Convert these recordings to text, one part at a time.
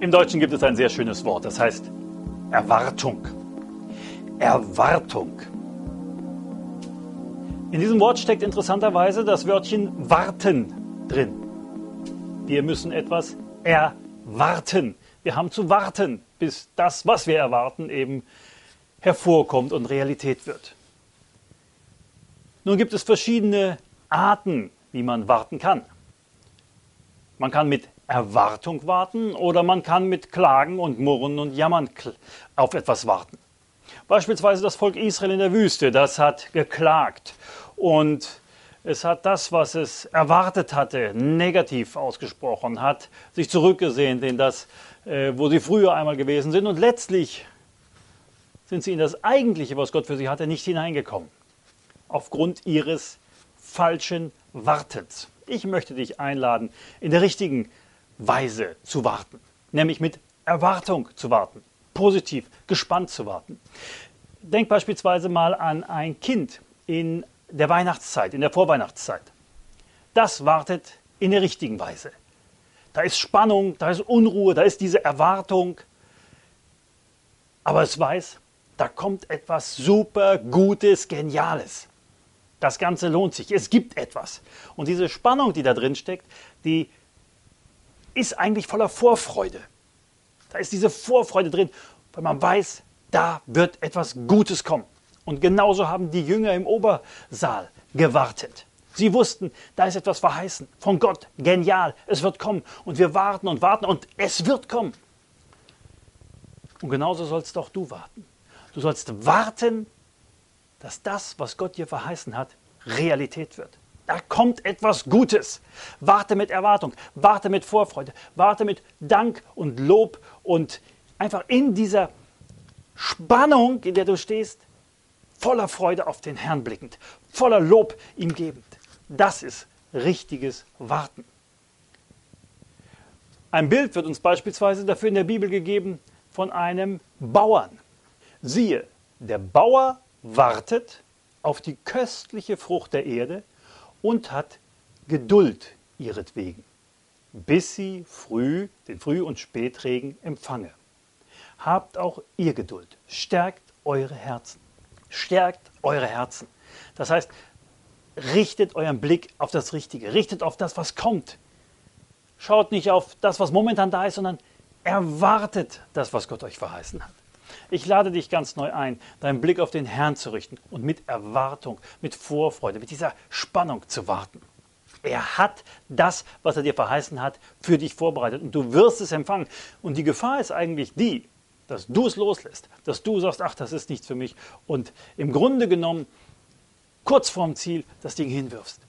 Im Deutschen gibt es ein sehr schönes Wort, das heißt Erwartung. Erwartung. In diesem Wort steckt interessanterweise das Wörtchen warten drin. Wir müssen etwas erwarten. Wir haben zu warten, bis das, was wir erwarten, eben hervorkommt und Realität wird. Nun gibt es verschiedene Arten, wie man warten kann. Man kann mit Erwartung warten oder man kann mit Klagen und Murren und Jammern auf etwas warten. Beispielsweise das Volk Israel in der Wüste, das hat geklagt und es hat das, was es erwartet hatte, negativ ausgesprochen, hat sich zurückgesehnt in das, äh, wo sie früher einmal gewesen sind und letztlich sind sie in das Eigentliche, was Gott für sie hatte, nicht hineingekommen. Aufgrund ihres falschen Wartens. Ich möchte dich einladen, in der richtigen Weise zu warten, nämlich mit Erwartung zu warten, positiv, gespannt zu warten. Denk beispielsweise mal an ein Kind in der Weihnachtszeit, in der Vorweihnachtszeit. Das wartet in der richtigen Weise. Da ist Spannung, da ist Unruhe, da ist diese Erwartung. Aber es weiß, da kommt etwas super Gutes, Geniales. Das Ganze lohnt sich. Es gibt etwas. Und diese Spannung, die da drin steckt, die ist eigentlich voller Vorfreude. Da ist diese Vorfreude drin, weil man weiß, da wird etwas Gutes kommen. Und genauso haben die Jünger im Obersaal gewartet. Sie wussten, da ist etwas verheißen von Gott, genial, es wird kommen. Und wir warten und warten und es wird kommen. Und genauso sollst auch du warten. Du sollst warten, dass das, was Gott dir verheißen hat, Realität wird. Da kommt etwas Gutes. Warte mit Erwartung, warte mit Vorfreude, warte mit Dank und Lob und einfach in dieser Spannung, in der du stehst, voller Freude auf den Herrn blickend, voller Lob ihm gebend. Das ist richtiges Warten. Ein Bild wird uns beispielsweise dafür in der Bibel gegeben von einem Bauern. Siehe, der Bauer wartet auf die köstliche Frucht der Erde und hat Geduld ihretwegen, bis sie früh den Früh- und Spätregen empfange. Habt auch ihr Geduld, stärkt eure Herzen, stärkt eure Herzen. Das heißt, richtet euren Blick auf das Richtige, richtet auf das, was kommt. Schaut nicht auf das, was momentan da ist, sondern erwartet das, was Gott euch verheißen hat. Ich lade dich ganz neu ein, deinen Blick auf den Herrn zu richten und mit Erwartung, mit Vorfreude, mit dieser Spannung zu warten. Er hat das, was er dir verheißen hat, für dich vorbereitet und du wirst es empfangen. Und die Gefahr ist eigentlich die, dass du es loslässt, dass du sagst, ach, das ist nichts für mich und im Grunde genommen kurz vorm Ziel das Ding hinwirfst.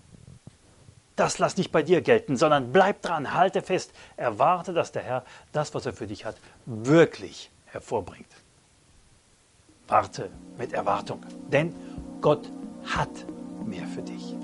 Das lass nicht bei dir gelten, sondern bleib dran, halte fest, erwarte, dass der Herr das, was er für dich hat, wirklich hervorbringt. Warte mit Erwartung, denn Gott hat mehr für dich.